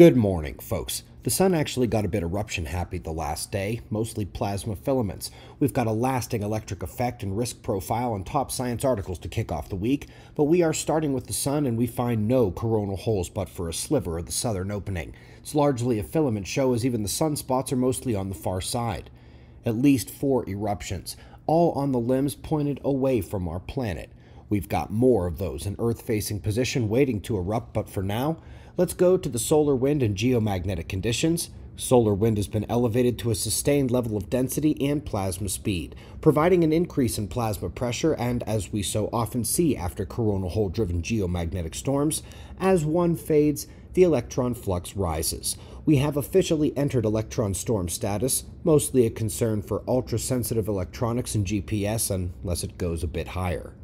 Good morning, folks. The sun actually got a bit eruption happy the last day, mostly plasma filaments. We've got a lasting electric effect and risk profile and top science articles to kick off the week, but we are starting with the sun and we find no coronal holes but for a sliver of the southern opening. It's largely a filament show as even the sunspots are mostly on the far side. At least four eruptions, all on the limbs pointed away from our planet. We've got more of those in Earth facing position waiting to erupt, but for now, let's go to the solar wind and geomagnetic conditions. Solar wind has been elevated to a sustained level of density and plasma speed, providing an increase in plasma pressure and, as we so often see after coronal hole driven geomagnetic storms, as one fades, the electron flux rises. We have officially entered electron storm status, mostly a concern for ultra sensitive electronics and GPS unless it goes a bit higher.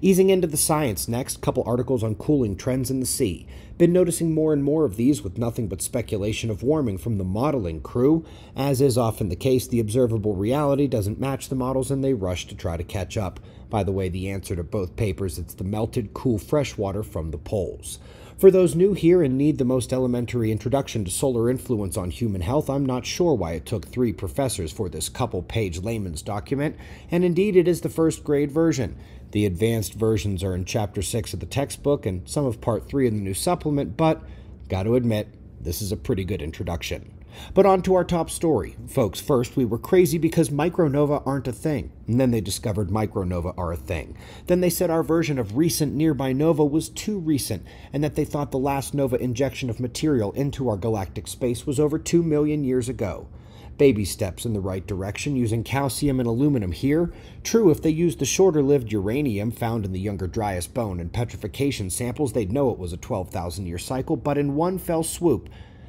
Easing into the science next, couple articles on cooling trends in the sea. Been noticing more and more of these with nothing but speculation of warming from the modeling crew. As is often the case, the observable reality doesn't match the models and they rush to try to catch up. By the way, the answer to both papers, it's the melted, cool fresh water from the poles. For those new here and need the most elementary introduction to solar influence on human health, I'm not sure why it took three professors for this couple page layman's document, and indeed it is the first grade version. The advanced versions are in Chapter 6 of the textbook and some of Part 3 in the new supplement, but got to admit, this is a pretty good introduction. But on to our top story. Folks, first, we were crazy because micronova aren't a thing. And then they discovered micronova are a thing. Then they said our version of recent nearby nova was too recent, and that they thought the last nova injection of material into our galactic space was over 2 million years ago. Baby steps in the right direction using calcium and aluminum here. True, if they used the shorter lived uranium found in the younger Dryas bone and petrification samples, they'd know it was a 12,000 year cycle, but in one fell swoop,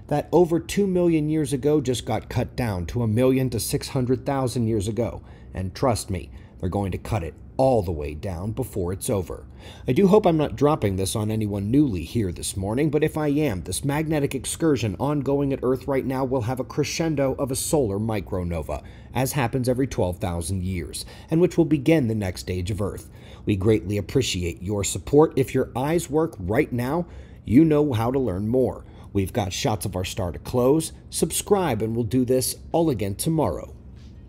that over 2 million years ago just got cut down to a million to 600,000 years ago. And trust me, they're going to cut it all the way down before it's over. I do hope I'm not dropping this on anyone newly here this morning, but if I am, this magnetic excursion ongoing at Earth right now will have a crescendo of a solar micronova, as happens every 12,000 years, and which will begin the next stage of Earth. We greatly appreciate your support. If your eyes work right now, you know how to learn more. We've got shots of our star to close. Subscribe, and we'll do this all again tomorrow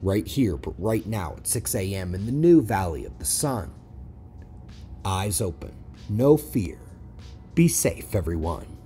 right here, but right now at 6 a.m. in the new Valley of the Sun. Eyes open, no fear. Be safe, everyone.